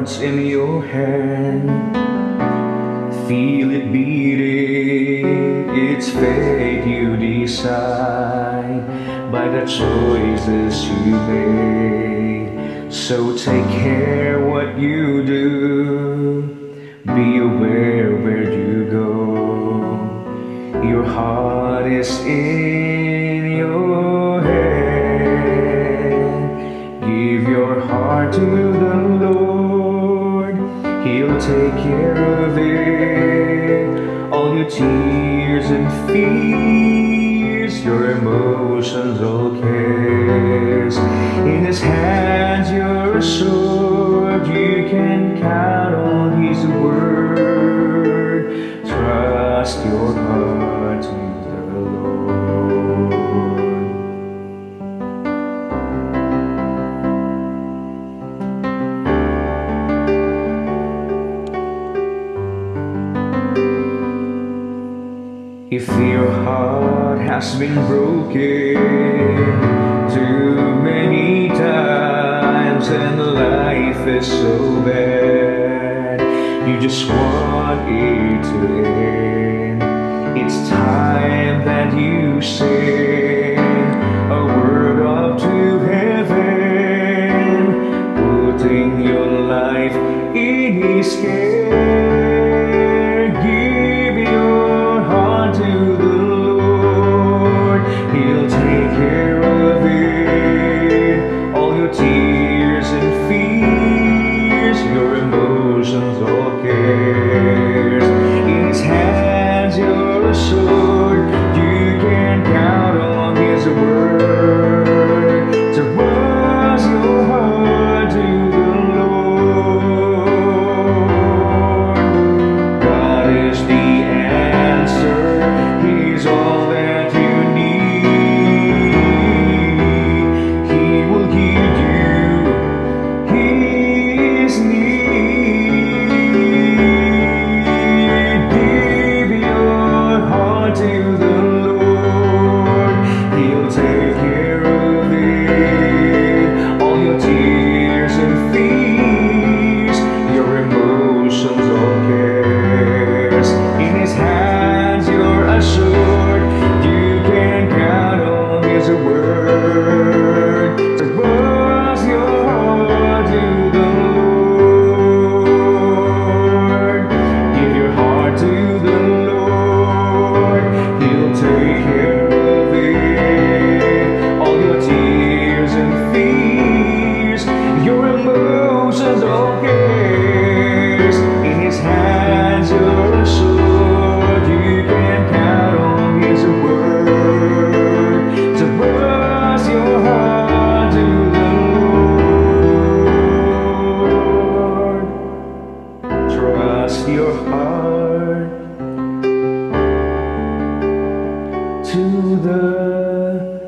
heart's in your hand. Feel it beating, it's fate you decide by the choices you made. So take care what you do, be aware where you go. Your heart is in take care of it. All your tears and fears, your emotions, all cares. In His hands you're assured you can count on His word. Trust your heart If your heart has been broken too many times and life is so bad, you just want it to end. It's time that you sing a word up to heaven, putting your life in His care. so to the